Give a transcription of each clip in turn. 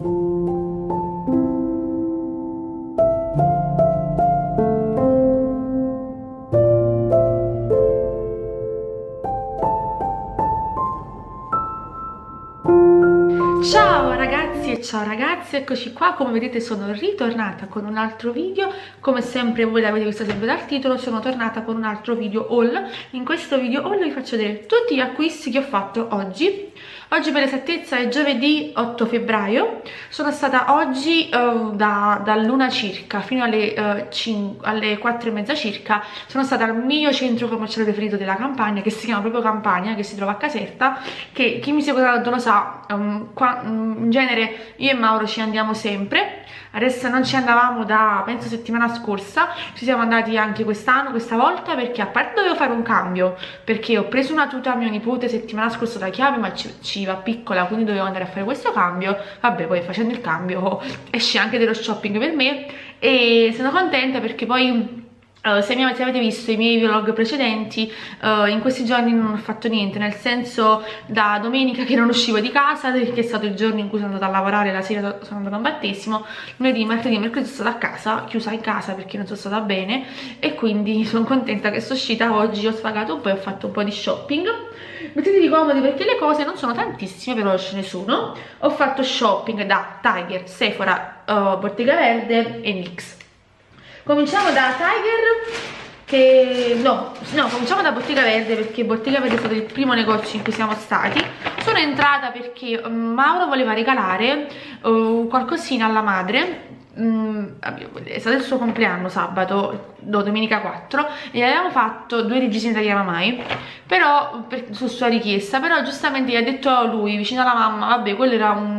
Ciao ragazzi e ciao ragazzi, eccoci qua, come vedete sono ritornata con un altro video, come sempre voi l'avete visto sempre dal titolo, sono tornata con un altro video haul, in questo video haul vi faccio vedere tutti gli acquisti che ho fatto oggi, oggi per esattezza è giovedì 8 febbraio, sono stata oggi uh, da, da luna circa fino alle, uh, alle 4 e mezza circa, sono stata al mio centro commerciale preferito della Campania, che si chiama proprio Campania, che si trova a Caserta, che chi mi segue da lo sa, um, qua Mm, in genere io e Mauro ci andiamo sempre adesso non ci andavamo da penso settimana scorsa. Ci siamo andati anche quest'anno questa volta perché a parte dovevo fare un cambio perché ho preso una tuta a mio nipote settimana scorsa da chiave ma ci, ci va piccola quindi dovevo andare a fare questo cambio. Vabbè poi facendo il cambio esce anche dello shopping per me. E sono contenta perché poi Se, se, avete visto i miei vlog precedenti uh, in questi giorni non ho fatto niente nel senso da domenica che non uscivo di casa perché è stato il giorno in cui sono andata a lavorare la sera sono andata a un battesimo lunedì, martedì mercoledì sono stata a casa chiusa in casa perché non sono stata bene e quindi sono contenta che sono uscita oggi ho sfagato un po' e ho fatto un po' di shopping. Mettetevi comodi perché le cose non sono tantissime però ce ne sono. Ho fatto shopping da Tiger, Sephora, uh, Bottega Verde e NYX Cominciamo da Tiger che no, no, cominciamo da Bottega Verde perché Bottega Verde è stato il primo negozio in cui siamo stati. Sono entrata perché mm, Mauro voleva regalare uh, qualcosina alla madre. Mm, è stato il suo compleanno sabato no, domenica 4 e avevamo fatto due regisini da Yamamai però per, su sua richiesta però giustamente gli ha detto a lui vicino alla mamma vabbè quello era un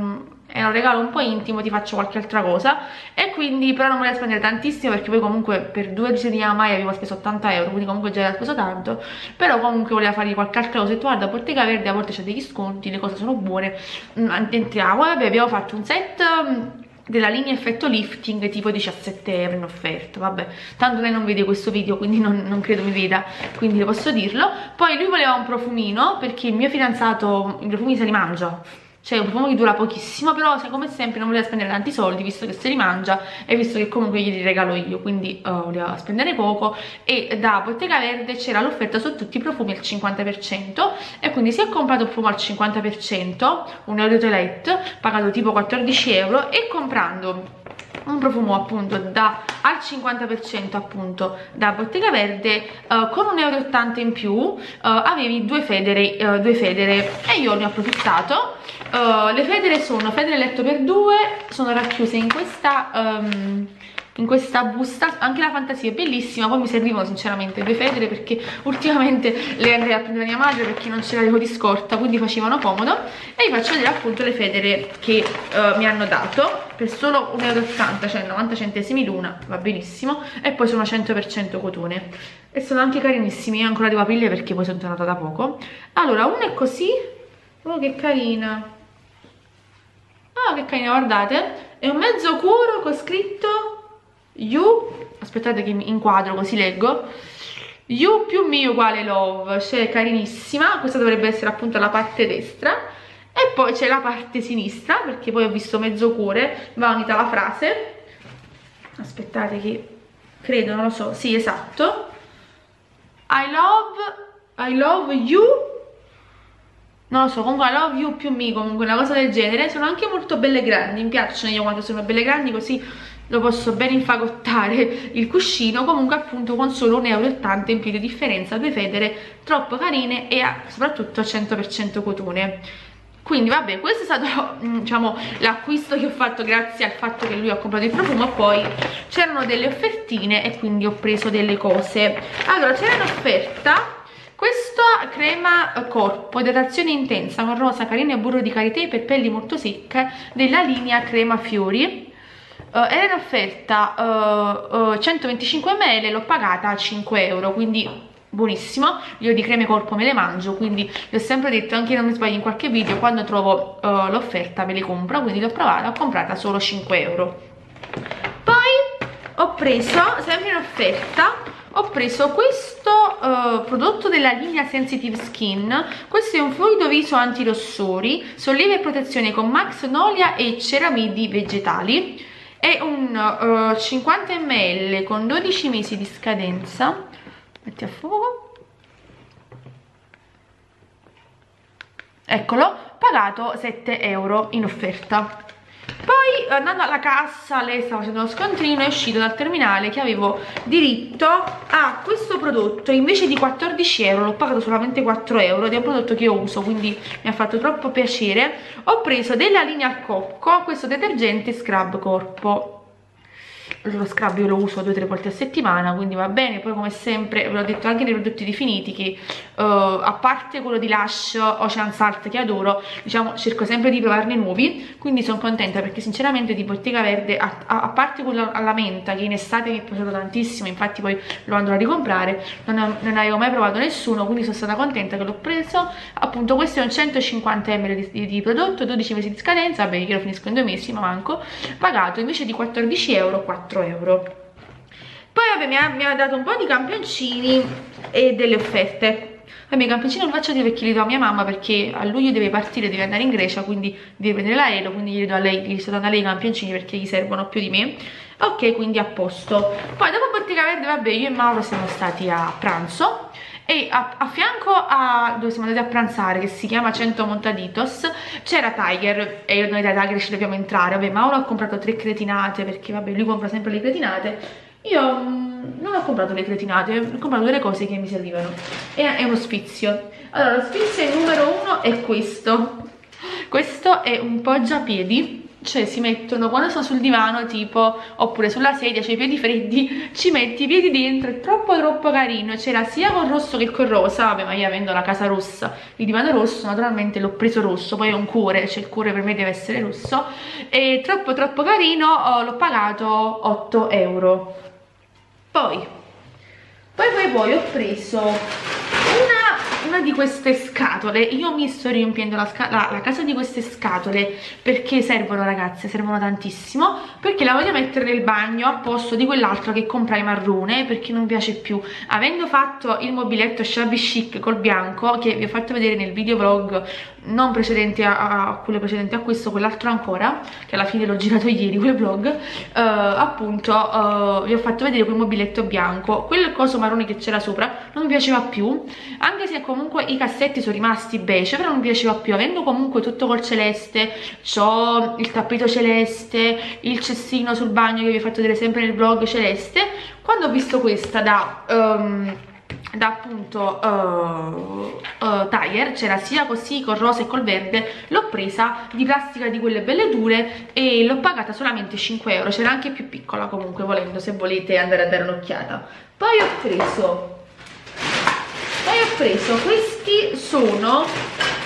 è un regalo un po' intimo, ti faccio qualche altra cosa. E quindi però non volevo spendere tantissimo perché poi comunque per due edizioni di Amai avevo speso 80 euro quindi comunque già era speso tanto. Però comunque voleva fargli qualche altra cosa. E tu guarda Bottega Verde a volte c'è degli sconti, le cose sono buone. Mm, entriamo. E abbiamo fatto un set mm, della linea effetto lifting tipo 17 euro in offerta. Vabbè tanto lei non vede questo video quindi non, non, credo mi veda quindi posso dirlo. Poi lui voleva un profumino perché il mio fidanzato i profumi se li mangia cioè un profumo che dura pochissimo però se come sempre non voleva spendere tanti soldi visto che se li mangia e visto che comunque glieli regalo io quindi uh, voleva spendere poco. E da Bottega Verde c'era l'offerta su tutti i profumi al 50% e quindi si è comprato il profumo al 50% un euro toilette pagato tipo 14 euro e comprando un profumo appunto da, al 50% appunto da Bottega Verde uh, con 1,80 euro in più uh, avevi due federe, due federe. E io ne ho approfittato le federe sono federe letto per due sono racchiuse in questa um, in questa busta. Anche la fantasia è bellissima poi mi servivano sinceramente due federe perché ultimamente le andrei a prendere mia madre perché non ce l'avevo di scorta quindi facevano comodo. E vi faccio vedere appunto le federe che uh, mi hanno dato per solo 1,80 euro cioè 90 centesimi l'una va benissimo. E poi sono 100% cotone. E sono anche carinissimi ancora devo aprirle perché poi sono tornata da poco. Allora una è così. Oh che carina ah che carina guardate. È un mezzo cuore con scritto U, aspettate che mi inquadro così leggo, U più mi uguale love, cioè carinissima, questa dovrebbe essere appunto la parte destra, e poi c'è la parte sinistra, perché poi ho visto mezzo cuore, va unita la frase, aspettate che credo, non lo so, sì esatto, I love, I love you, non lo so, comunque I love you più me, comunque una cosa del genere, sono anche molto belle grandi, mi piacciono io quando sono belle grandi così lo posso ben infagottare il cuscino. Comunque appunto con solo 1,80 euro in più di differenza due federe troppo carine e soprattutto 100% cotone. Quindi vabbè questo è stato mm, diciamo l'acquisto che ho fatto grazie al fatto che lui ha comprato il profumo. Poi c'erano delle offertine e quindi ho preso delle cose. Allora c'era in offerta questa crema corpo idratazione intensa con rosa, carina e burro di karité per pelli molto secche della linea crema fiori. Uh, era in offerta uh, uh, 125 ml l'ho pagata a 5 euro quindi buonissimo. Io di creme corpo me le mangio quindi vi ho sempre detto anche non mi sbaglio in qualche video quando trovo uh, l'offerta me le compro quindi l'ho provata ho comprata solo 5 euro. Poi ho preso sempre in offerta ho preso questo uh, prodotto della linea Sensitive Skin. Questo è un fluido viso antirossori solleva e protezione con max nolia e ceramidi vegetali. È un uh, 50 ml con 12 mesi di scadenza. Metti a fuoco. Eccolo pagato 7 euro in offerta poi andando alla cassa lei stava facendo uno scontrino è uscito dal terminale che avevo diritto a questo prodotto. Invece di 14 euro l'ho pagato solamente 4 euro ed è un prodotto che io uso quindi mi ha fatto troppo piacere. Ho preso della linea Cocco questo detergente scrub corpo lo scrub io lo uso due o tre volte a settimana quindi va bene. Poi come sempre ve l'ho detto anche nei prodotti definiti che uh, a parte quello di Lush Ocean Salt che adoro diciamo cerco sempre di provarne nuovi. Quindi sono contenta perché sinceramente di Bottega Verde a, a, a parte quello alla menta che in estate mi è piaciuto tantissimo infatti poi lo andrò a ricomprare non, non avevo mai provato nessuno quindi sono stata contenta che l'ho preso. Appunto questo è un 150 ml di, di, di prodotto 12 mesi di scadenza vabbè io lo finisco in due mesi ma manco pagato invece di 14 euro 4 4 euro poi vabbè mi ha, mi ha dato un po' di campioncini e delle offerte Vabbè, i campioncini non faccio dire perché li do a mia mamma perché a luglio deve partire, deve andare in Grecia, quindi deve prendere l'aereo, quindi gli do a lei, gli sto dando a lei i campioncini perché gli servono più di me. Ok, quindi a posto. Poi dopo Bottega Verde, vabbè, io e Mauro siamo stati a pranzo e a, a, fianco a dove siamo andati a pranzare che si chiama Cento Montaditos c'era Tiger e noi da Tiger ci dobbiamo entrare. Vabbè Mauro ha comprato tre cretinate perché vabbè lui compra sempre le cretinate. Io mh, non ho comprato le cretinate ho comprato delle cose che mi servivano. E è uno sfizio. Allora lo sfizio numero uno è questo. Questo è un poggiapiedi cioè si mettono quando sono sul divano tipo oppure sulla sedia c'è i piedi freddi ci metti i piedi dentro è troppo troppo carino. C'era sia con rosso che con rosa. Vabbè ma io avendo la casa rossa il divano rosso naturalmente l'ho preso rosso poi è un cuore cioè il cuore per me deve essere rosso. È troppo troppo carino l'ho pagato 8 euro. Poi poi poi poi ho preso una una di queste scatole io mi sto riempiendo la, la, la, casa di queste scatole perché servono ragazze servono tantissimo perché la voglio mettere nel bagno a posto di quell'altra che comprai marrone perché non piace più. Avendo fatto il mobiletto shabby chic col bianco che vi ho fatto vedere nel video vlog non precedente a, a quello precedente a questo, quell'altro ancora, che alla fine l'ho girato ieri quel vlog, uh, appunto uh, vi ho fatto vedere quel mobiletto bianco, quel coso marrone che c'era sopra non mi piaceva più, anche se comunque i cassetti sono rimasti beige, però non mi piaceva più, avendo comunque tutto col celeste, ho il tappeto celeste, il cestino sul bagno che vi ho fatto vedere sempre nel vlog celeste, quando ho visto questa da... Um, da appunto uh, uh, Tiger c'era sia così col rosa e col verde l'ho presa di plastica di quelle belle dure e l'ho pagata solamente 5 euro. C'era anche più piccola comunque volendo se volete andare a dare un'occhiata. Poi ho preso poi ho preso questi sono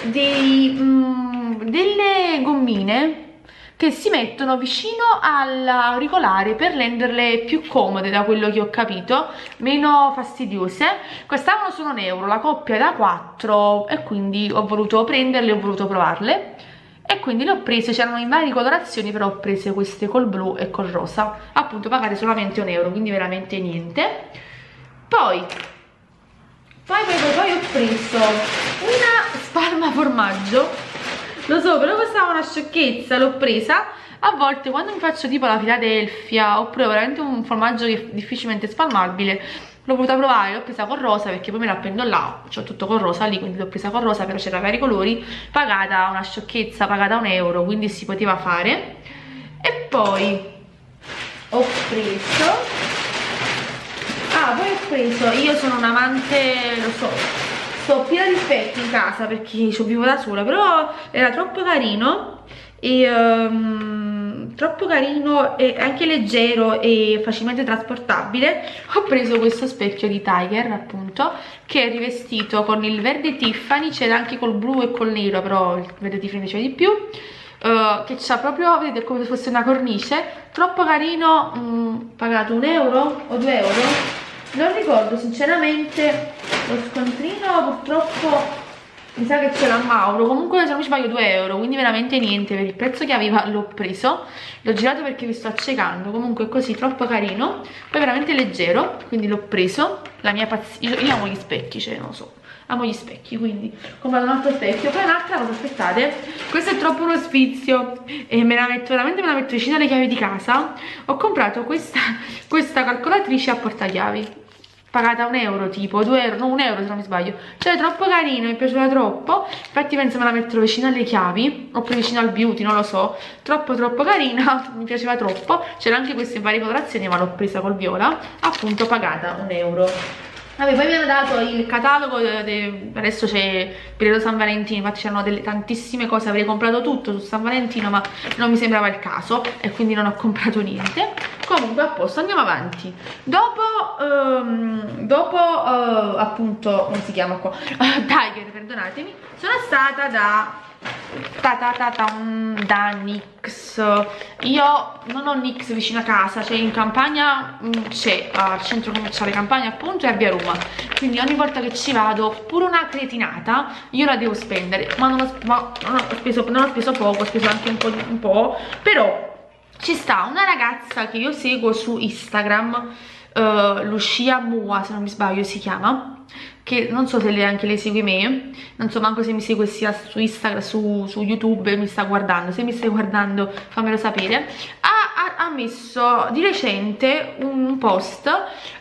dei, mm, delle gommine che si mettono vicino all'auricolare per renderle più comode da quello che ho capito, meno fastidiose. Costavano solo un euro, la coppia da 4 e quindi ho voluto prenderle, ho voluto provarle. E quindi le ho prese, c'erano in varie colorazioni però ho prese queste col blu e col rosa. Appunto pagate solamente un euro quindi veramente niente. Poi poi poi poi, poi ho preso una spalma formaggio lo so però questa è una sciocchezza l'ho presa. A volte quando mi faccio tipo la Philadelphia oppure veramente un formaggio che è difficilmente spalmabile l'ho voluta provare, l'ho presa con rosa perché poi me la prendo là, c'ho tutto con rosa lì quindi l'ho presa con rosa però c'era vari colori pagata una sciocchezza, pagata un euro quindi si poteva fare. E poi ho preso ah poi ho preso, io sono un amante, lo so sto piena di specchi in casa perché ci vivo da sola però era troppo carino e um, troppo carino e anche leggero e facilmente trasportabile. Ho preso questo specchio di Tiger appunto che è rivestito con il verde Tiffany c'era anche col blu e col nero però il verde Tiffany piaceva di più Uh, che c'ha proprio, vedete, come se fosse una cornice. Troppo carino, mm, pagato un euro o due euro non ricordo sinceramente lo scontrino purtroppo mi sa che c'è la Mauro. Comunque se non mi sbaglio 2 euro quindi veramente niente. Per il prezzo che aveva l'ho preso. L'ho girato perché vi sto accecando. Comunque così troppo carino. Poi veramente leggero quindi l'ho preso. La mia pazzia io, amo gli specchi cioè non lo so. Amo gli specchi quindi ho comprato un altro specchio. Poi un'altra cosa aspettate. Questo è troppo uno sfizio. E me la metto veramente me la metto vicino alle chiavi di casa. Ho comprato questa, questa calcolatrice a portachiavi pagata un euro tipo, due euro, no un euro se non mi sbaglio. Cioè troppo carino, mi piaceva troppo. Infatti penso me la metterò vicino alle chiavi oppure vicino al beauty, non lo so. Troppo troppo carina, mi piaceva troppo. C'era anche questa in varie colorazioni ma l'ho presa col viola appunto pagata un euro Vabbè, poi mi hanno dato il catalogo, adesso c'è periodo San Valentino, infatti c'erano tantissime cose, avrei comprato tutto su San Valentino ma non mi sembrava il caso e quindi non ho comprato niente. Comunque a posto, andiamo avanti. Dopo, um, dopo uh, appunto, come si chiama qua? Uh, Tiger, perdonatemi, sono stata da ta ta ta ta da Nix. Io non ho Nix vicino a casa c'è in campagna mm, c'è al centro commerciale campagna appunto e a via Roma. Quindi ogni volta che ci vado pure una cretinata io la devo spendere. Ma non ho, ma non ho, speso, non ho speso poco ho speso anche un po', un po' però ci sta una ragazza che io seguo su Instagram uh, Lucia Mua se non mi sbaglio si chiama che non so se lei anche lei segue me non so manco se mi segue sia su Instagram su, su YouTube mi sta guardando se mi stai guardando fammelo sapere. Ha, ha, ha messo di recente un post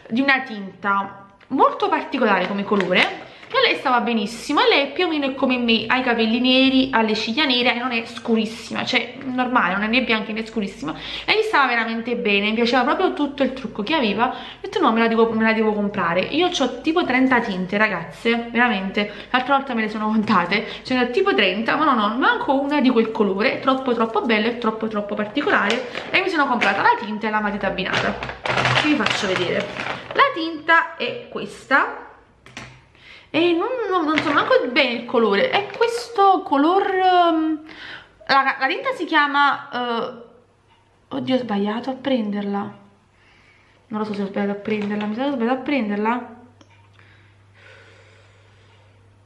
di una tinta molto particolare come colore e lei stava benissimo e lei più o meno è come me ha i capelli neri, ha le ciglia nere e non è scurissima cioè normale, non è né bianca né scurissima. E gli stava veramente bene, mi piaceva proprio tutto il trucco che aveva ho detto no me la devo, me la devo comprare. Io ho tipo 30 tinte ragazze veramente, l'altra volta me le sono contate ce ne ho tipo 30 ma non ho manco una di quel colore troppo troppo bella e troppo troppo particolare. E mi sono comprata la tinta e la matita abbinata. Vi faccio vedere. La tinta è questa e non, non, non so manco bene il colore. È questo color um, la, la, tinta si chiama uh, oddio ho sbagliato a prenderla. Non lo so se ho sbagliato a prenderla. Mi sa ho sbagliato a prenderla.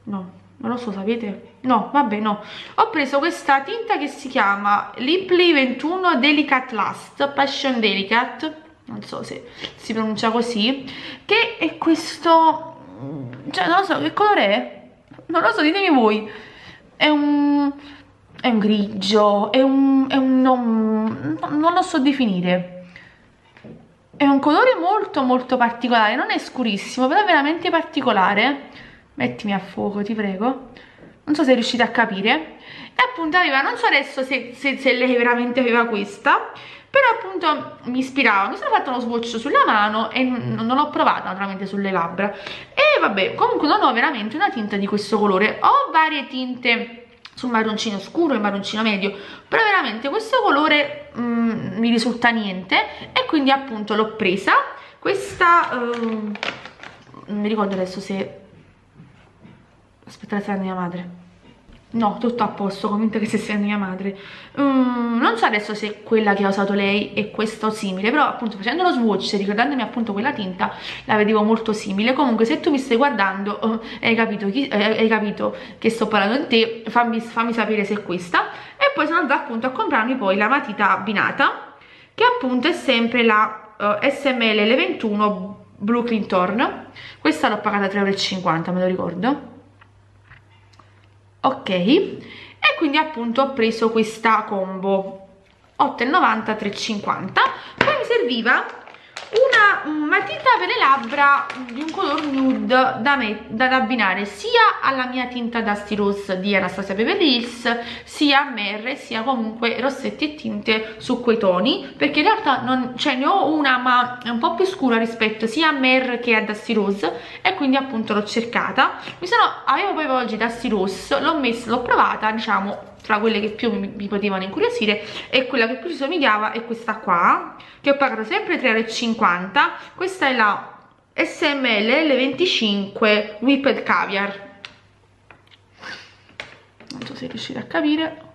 No non lo so sapete? No vabbè no. Ho preso questa tinta che si chiama Lipley 21 Delicate Last Passion Delicate non so se si pronuncia così che è questo cioè non lo so che colore è? Non lo so ditemi voi. È un è un grigio è un, è un non, non lo so definire. È un colore molto molto particolare non è scurissimo però è veramente particolare. Mettimi a fuoco ti prego. Non so se riuscite a capire. E appunto aveva non so adesso se, se, se lei veramente aveva questa però appunto mi ispirava, mi sono fatta uno swatch sulla mano e non l'ho provata naturalmente sulle labbra. E vabbè comunque non ho veramente una tinta di questo colore. Ho varie tinte sul marroncino scuro e marroncino medio però veramente questo colore mm, mi risulta niente e quindi appunto l'ho presa. Questa uh, non mi ricordo adesso se aspettate sarà mia madre No, tutto a posto, convinta che sia sia mia madre. Mm, Non so adesso se quella che ha usato lei è questa o simile Però appunto facendo lo swatch, ricordandomi appunto quella tinta La vedevo molto simile. Comunque se tu mi stai guardando oh, hai, capito chi, eh, hai, capito che sto parlando di te fammi, fammi sapere se è questa. E poi sono andata appunto a comprarmi poi la matita abbinata Che appunto è sempre la uh, SML L21 Brooklyn Torn. Questa l'ho pagata 3,50 euro me lo ricordo ok. E quindi appunto ho preso questa combo. 8,90 3,50 poi mi serviva una matita per le labbra di un color nude da, me, da abbinare sia alla mia tinta Dusty Rose di Anastasia Beverly Hills sia a Merre sia comunque rossetti e tinte su quei toni perché in realtà non, cioè ne ho una ma è un po' più scura rispetto sia a Merre che a Dusty Rose e quindi appunto l'ho cercata. Mi sono, avevo poi oggi Dusty Rose l'ho messa, l'ho provata diciamo tra quelle che più mi, mi potevano incuriosire e quella che più ci somigliava è questa qua che ho pagato sempre 3,50 questa è la SML L25 Whipped Caviar. Non so se riuscite a capire.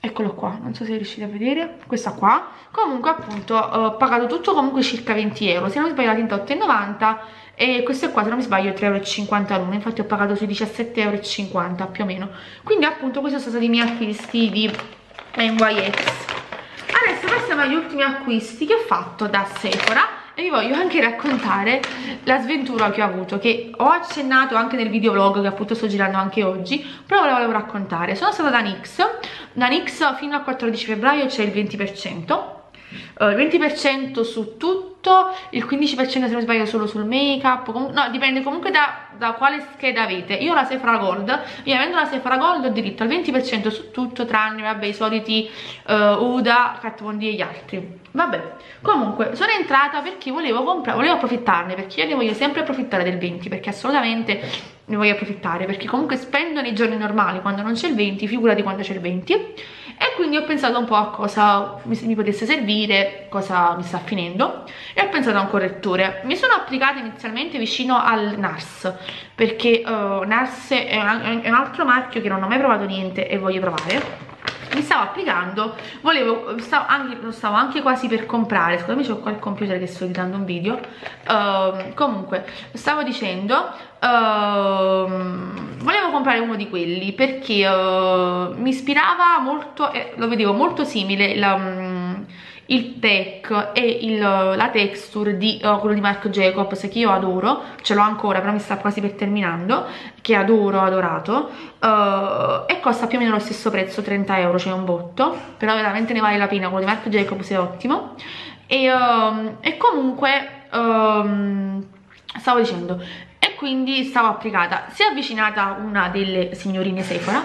Eccolo qua non so se riuscite a vedere. Questa qua. Comunque appunto ho pagato tutto comunque circa 20 euro. Se non sbaglio la tinta 8,90 e queste qua se non mi sbaglio 3,50 euro infatti ho pagato sui 17,50 euro più o meno. Quindi appunto questi sono stati i miei acquisti di NYX adesso passiamo agli ultimi acquisti che ho fatto da Sephora e vi voglio anche raccontare la sventura che ho avuto che ho accennato anche nel video vlog che appunto sto girando anche oggi però ve la volevo raccontare. Sono stata da NYX da NYX fino al 14 febbraio c'è il 20% Uh, il 20% su tutto, il 15% se non sbaglio solo sul make up, no dipende comunque da, da, quale scheda avete. Io la Sephora Gold, io avendo la Sephora Gold ho diritto al 20% su tutto tranne vabbè i soliti uh, Uda, Kat Von D e gli altri. Vabbè, comunque sono entrata perché volevo volevo approfittarne perché io ne voglio sempre approfittare del 20 perché assolutamente ne voglio approfittare perché comunque spendo nei giorni normali quando non c'è il 20, figurati quando c'è il 20 e quindi ho pensato un po' a cosa mi, mi, potesse servire, cosa mi sta finendo e ho pensato a un correttore. Mi sono applicata inizialmente vicino al NARS perché uh, NARS è un, è un altro marchio che non ho mai provato niente e voglio provare mi stavo applicando volevo stavo anche, lo stavo anche quasi per comprare scusami c'ho qua il computer che sto editando un video uh, comunque stavo dicendo uh, volevo comprare uno di quelli perché uh, mi ispirava molto eh, lo vedevo molto simile la, um, il pack e il, la texture di uh, quello di Marc Jacobs che io adoro, ce l'ho ancora però mi sta quasi per terminando, che adoro, adorato. Uh, e costa più o meno lo stesso prezzo, 30 euro, c'è cioè un botto però veramente ne vale la pena, quello di Marc Jacobs è ottimo. E, uh, e comunque um, stavo dicendo quindi stavo applicata. Si è avvicinata una delle signorine Sephora.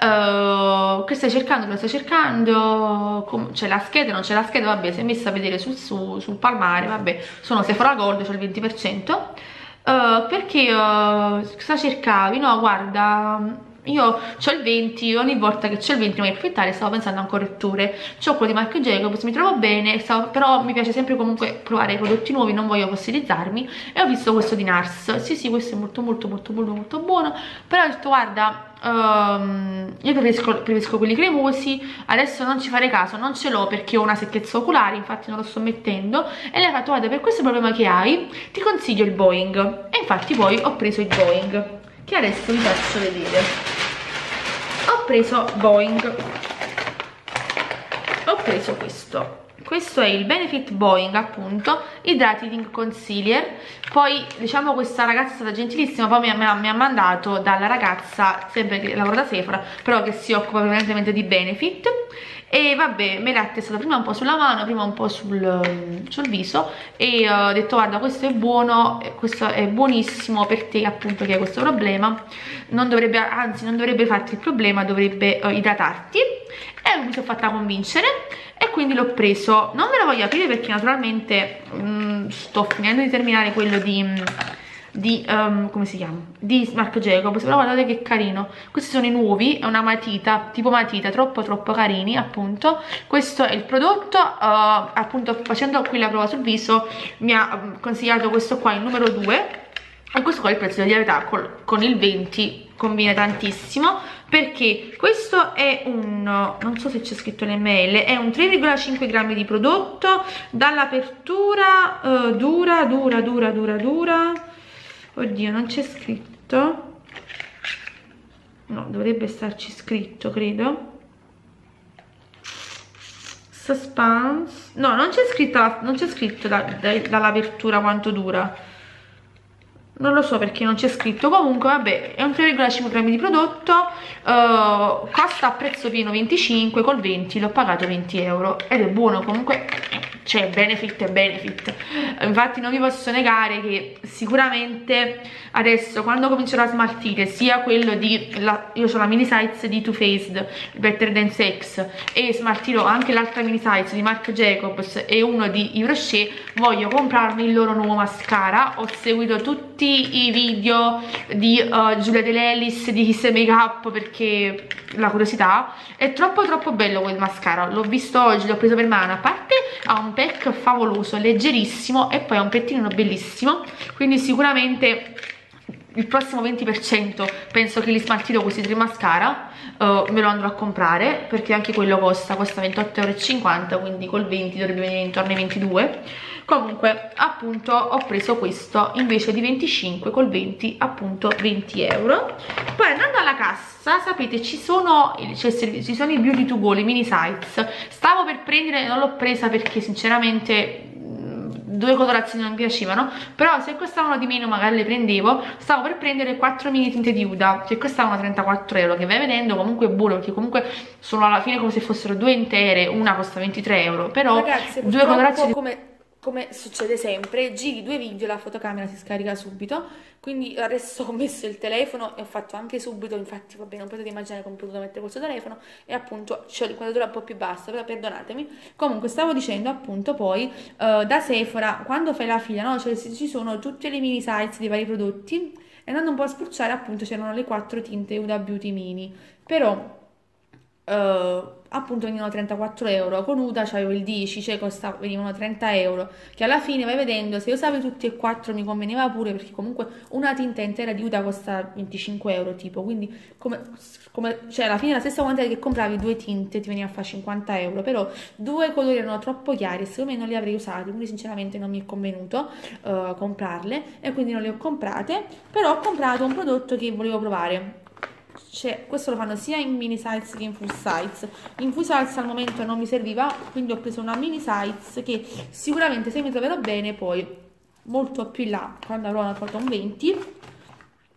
Uh, che stai cercando, lo stai cercando? C'è la scheda, non c'è la scheda? Vabbè, si è messa a vedere sul, su, sul palmare vabbè, sono Sephora Gold, c'è il 20% uh, perché uh, cosa cercavi? no guarda io ho il 20, ogni volta che c'è il 20 non voglio approfittare, stavo pensando a un correttore. C'ho quello di Marc Jacobs, mi trovo bene stavo, però mi piace sempre comunque provare prodotti nuovi non voglio fossilizzarmi. E ho visto questo di NARS. Sì sì questo è molto molto molto molto molto buono. Però ho detto guarda Um, io preferisco, preferisco, quelli cremosi. Adesso non ci fare caso non ce l'ho perché ho una secchezza oculare infatti non lo sto mettendo. E lei ha fatto guarda per questo problema che hai ti consiglio il Boeing. E infatti poi ho preso il Boeing che adesso vi faccio vedere ho preso Boeing. Ho preso questo. Questo è il Benefit Boeing appunto Hydrating Concealer. Poi diciamo questa ragazza è stata gentilissima poi mi ha, mi ha mandato dalla ragazza sempre che lavora da Sephora però che si occupa prevalentemente di Benefit e vabbè me l'ha testato prima un po' sulla mano prima un po' sul, sul viso e uh, ho detto guarda questo è buono questo è buonissimo per te appunto che hai questo problema. Non dovrebbe anzi non dovrebbe farti il problema dovrebbe uh, idratarti. E mi sono fatta convincere e quindi l'ho preso. Non ve lo voglio aprire perché naturalmente mh, mm, sto finendo di terminare quello di di, um, come si chiama? Di Marc Jacobs, però guardate che carino. Questi sono i nuovi, è una matita, tipo matita, troppo troppo carini appunto. Questo è il prodotto, uh, appunto facendo qui la prova sul viso mi ha mm, consigliato questo qua, il numero 2. E questo qua è il prezzo di verità, con il 20 conviene tantissimo perché questo è un, non so se c'è scritto nell'email, è un 3,5 grammi di prodotto dall'apertura uh, dura, dura, dura, dura, dura oddio non c'è scritto. No dovrebbe starci scritto credo. Suspense. No non c'è scritto non c'è scritto da, da, dall'apertura quanto dura. Non lo so perché non c'è scritto. Comunque vabbè è un 3,5 grammi di prodotto uh, costa a prezzo pieno 25 col 20 l'ho pagato 20 euro ed è buono comunque c'è benefit e benefit. Infatti non vi posso negare che sicuramente adesso quando comincerò a smaltire sia quello di la, io ho la mini size di Too Faced Better Than Sex e smaltirò anche l'altra mini size di Marc Jacobs e uno di Yves Rocher voglio comprarmi il loro nuovo mascara. Ho seguito tutti i video di uh, Giulia Dell'Ellis di Kiss Makeup perché la curiosità è troppo troppo bello quel mascara. L'ho visto oggi, l'ho preso per mano. A parte ha un pack favoloso, leggerissimo e poi ha un pettinino bellissimo. Quindi sicuramente il prossimo 20% penso che li smaltirò questi tre mascara uh, me lo andrò a comprare perché anche quello costa, costa 28,50 euro quindi col 20 dovrebbe venire intorno ai 22 comunque appunto ho preso questo invece di 25 col 20 appunto 20 euro. Poi andando alla cassa sapete ci sono, cioè, ci sono i beauty to go le mini size stavo per prendere non l'ho presa perché sinceramente due colorazioni non mi piacevano. Però se costavano di meno magari le prendevo. Stavo per prendere 4 mini tinte di Uda che costavano 34 euro che vai vedendo comunque è buono perché comunque sono alla fine come se fossero due intere una costa 23 euro. Però Ragazzi, due colorazioni come come succede sempre, giri due video, la fotocamera si scarica subito, quindi adesso ho messo il telefono e ho fatto anche subito, infatti vabbè non potete immaginare come ho potuto mettere questo telefono e appunto c'ho l'inquadratura un po' più bassa, però perdonatemi. Comunque stavo dicendo appunto poi uh, da Sephora, quando fai la fila, no? Cioè ci sono tutte le mini size dei vari prodotti e andando un po' a spulciare appunto c'erano le quattro tinte Uda Beauty Mini, però... Uh, appunto venivano 34 euro con Uda c'avevo il 10 cioè costava, venivano 30 euro che alla fine vai vedendo se usavi tutti e quattro mi conveniva pure perché comunque una tinta intera di Uda costa 25 euro tipo quindi come, come cioè alla fine la stessa quantità che compravi due tinte ti veniva a fare 50 euro però due colori erano troppo chiari e secondo me non li avrei usati quindi sinceramente non mi è convenuto uh, comprarle e quindi non le ho comprate però ho comprato un prodotto che volevo provare cioè, questo lo fanno sia in mini size che in full size in full size al momento non mi serviva quindi ho preso una mini size che sicuramente se mi troverò bene poi molto più in là quando avrò una foto un 20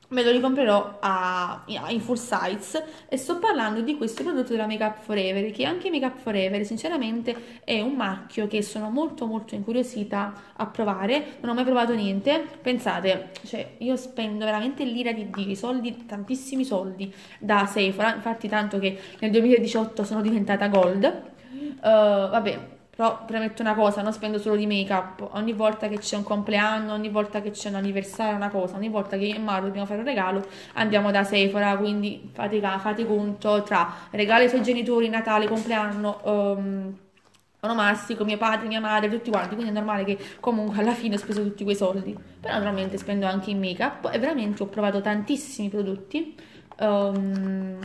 me lo ricomprerò a, in full size e sto parlando di questo prodotto della Make Up Forever che anche Make Up Forever sinceramente è un marchio che sono molto molto incuriosita a provare non ho mai provato niente. Pensate cioè io spendo veramente l'ira di Dio soldi tantissimi soldi da Sephora infatti tanto che nel 2018 sono diventata gold. Uh, vabbè però premetto una cosa, non spendo solo di make up, ogni volta che c'è un compleanno, ogni volta che c'è un anniversario, una cosa, ogni volta che io e Mauro dobbiamo fare un regalo, andiamo da Sephora, quindi fate, fate conto tra regalo ai suoi genitori, Natale, compleanno, um, onomastico, mio padre, mia madre, tutti quanti, quindi è normale che comunque alla fine ho speso tutti quei soldi, però naturalmente spendo anche in make up e veramente ho provato tantissimi prodotti, um,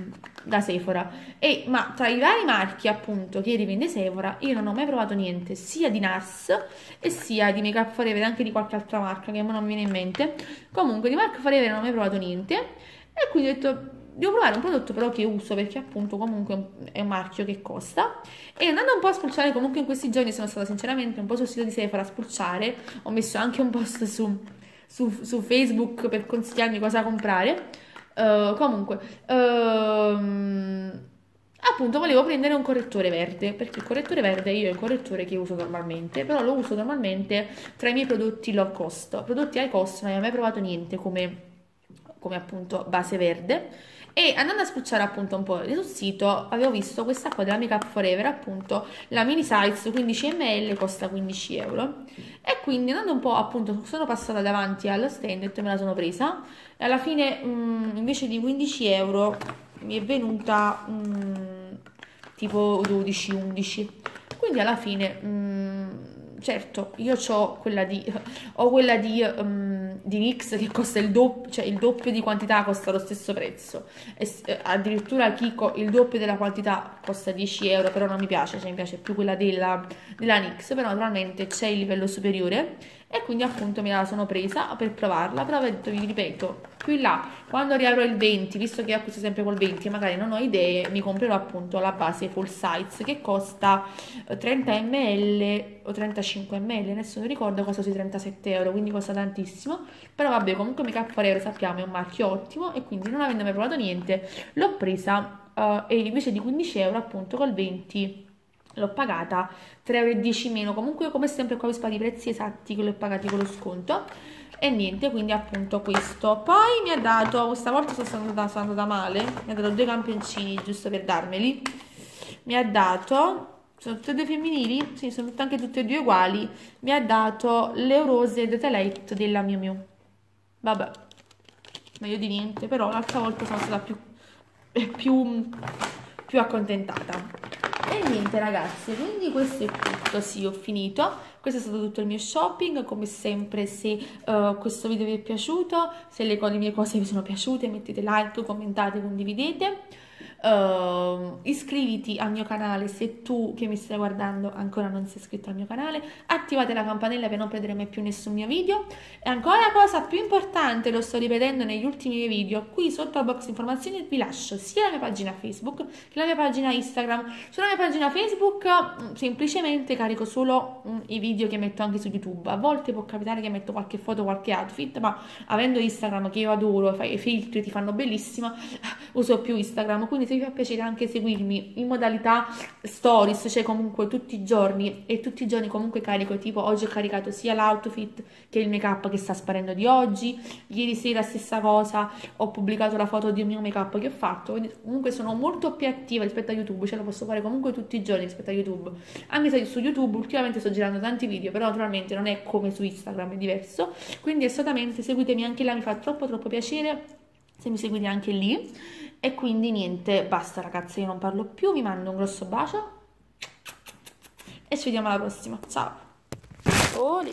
da Sephora. E, ma tra i vari marchi appunto che rivende Sephora io non ho mai provato niente sia di NARS e sia di Make Up Forever anche di qualche altra marca che non mi viene in mente. Comunque di Up Forever non ho mai provato niente e quindi ho detto devo provare un prodotto però che uso perché appunto comunque è un marchio che costa. E andando un po' a spulciare comunque in questi giorni sono stata sinceramente un po' sul sito di Sephora a spulciare ho messo anche un post su, su, su Facebook per consigliarmi cosa comprare. Uh, comunque, uh, appunto volevo prendere un correttore verde, perché il correttore verde io è il correttore che uso normalmente, però lo uso normalmente tra i miei prodotti low cost. Prodotti high cost non ho mai provato niente come, come appunto base verde e andando a spulciare appunto un po' sul sito avevo visto questa qua della Make Up Forever appunto la mini size 15 ml costa 15 euro e quindi andando un po' appunto sono passata davanti allo stand e me la sono presa e alla fine mh, mm, invece di 15 euro mi è venuta mm, tipo 12-11 quindi alla fine mm, certo io ho quella di, ho quella di, um, di NYX che costa il doppio, cioè il doppio di quantità costa lo stesso prezzo. E, eh, addirittura Kiko il doppio della quantità costa 10 euro però non mi piace, cioè mi piace più quella della, della NYX però naturalmente c'è il livello superiore e quindi appunto me la sono presa per provarla però vi ripeto in là quando riavrò il 20 visto che acquisto sempre col 20 magari non ho idee mi comprerò appunto la base full size che costa 30 eh, ml o 35 ml adesso non ricordo costa sui 37 euro quindi costa tantissimo. Però vabbè comunque Up Forever sappiamo è un marchio ottimo e quindi non avendo mai provato niente l'ho presa uh, e invece di 15 euro appunto col 20 l'ho pagata 3,10 euro meno comunque come sempre qua vi sparo i prezzi esatti che l'ho pagati con lo sconto e niente quindi appunto questo poi mi ha dato questa volta sono andata, sono andata male mi ha dato due campioncini giusto per darmeli mi ha dato sono tutte e due femminili? Sì, sono anche tutte e due uguali. Mi ha dato le rose Detailate della Miu Miu. Vabbè, meglio di niente, però l'altra volta sono stata più, più, più accontentata. E niente ragazzi, quindi questo è tutto, sì ho finito, questo è stato tutto il mio shopping, come sempre se uh, questo video vi è piaciuto, se le, le mie cose vi sono piaciute mettete like, commentate, condividete. Uh, iscriviti al mio canale se tu che mi stai guardando ancora non sei iscritto al mio canale, attivate la campanella per non perdere mai più nessun mio video. E ancora cosa più importante, lo sto ripetendo negli ultimi video, qui sotto al box informazioni vi lascio sia la mia pagina Facebook che la mia pagina Instagram. Sulla mia pagina Facebook mm, semplicemente carico solo mm, i video che metto anche su YouTube, a volte può capitare che metto qualche foto, qualche outfit, ma avendo Instagram che io adoro, i filtri ti fanno bellissima, uso più Instagram, quindi se vi fa piacere anche seguirmi in modalità stories, cioè comunque tutti i giorni e tutti i giorni comunque carico, tipo oggi ho caricato sia l'outfit che il make up che sta sparendo di oggi, ieri sera stessa cosa, ho pubblicato la foto del mio make up che ho fatto, quindi comunque sono molto più attiva rispetto a YouTube, ce la posso fare comunque tutti i giorni rispetto a YouTube, anche se su YouTube ultimamente sto girando tanti video, però naturalmente non è come su Instagram, è diverso, quindi assolutamente seguitemi anche là, mi fa troppo troppo piacere se mi seguite anche lì e quindi niente, basta ragazzi, io non parlo più, vi mando un grosso bacio e ci vediamo alla prossima, ciao! Oli.